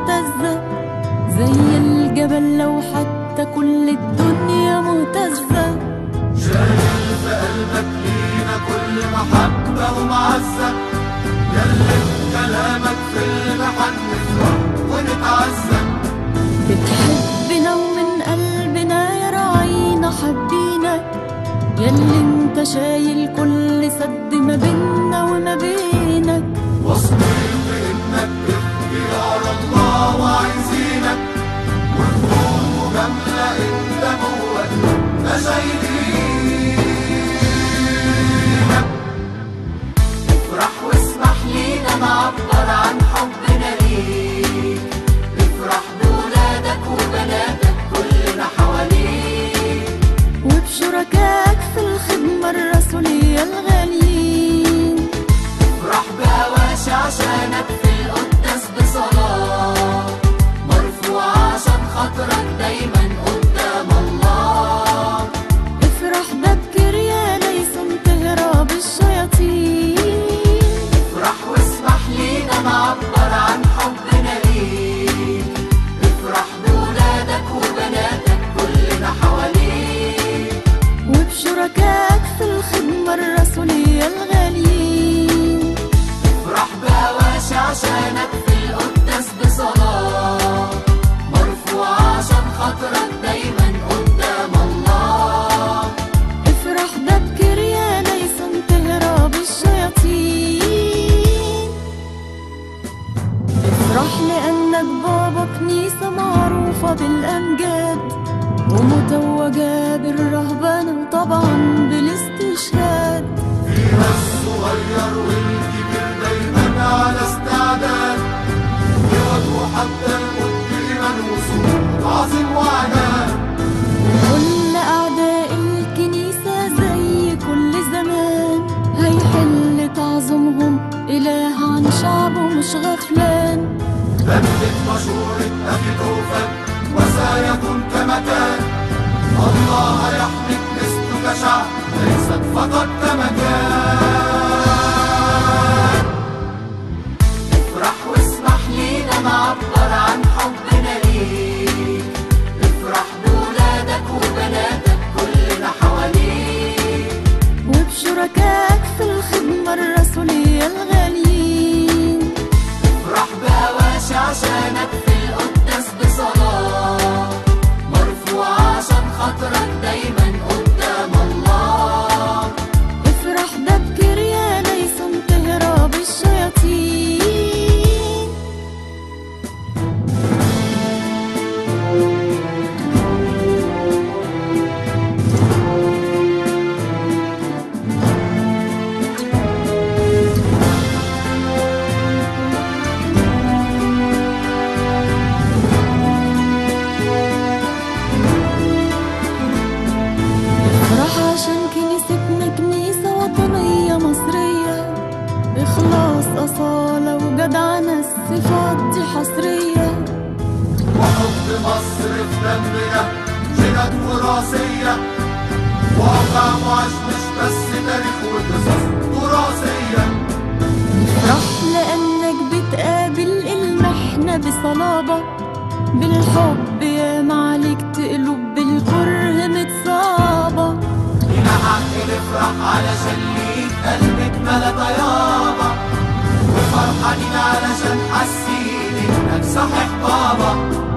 معتزة زي الجبل لو حتى كل الدنيا مهتزة. شايل في قلبك لينا كل محبة ومعزة. يلي كلامك في المحن نفرح ونتعزى بتحبنا ومن قلبنا يا راعينا حبينك يلي انت شايل كل سد ما بينا وما بينك. افرح لأنك بابا كنيسة معروفة بالأمجاد ومتوجة بالرهبنة وطبعا بالاستشهاد. فيها الصغير والكبير دايما على استعداد. يواجهوا حتى الموت بإيمان وصول. عظيم وعناد مشورة أخي توفك وسيكون كمكان الله يحمي كنيسته كشعب ليست فقط كمكان. مصر في دمنا جينات وراثية. واقع معاش مش بس تاريخ وقصص تراثية افرح لأنك بتقابل المحنة بصلابة. بالحب يا معاليك تقلب بالكره متصابة. لينا حق نفرح علشان ليك قلبك ملا طيابة. وفرحانين علشان حاسين إنك صحيح بابا.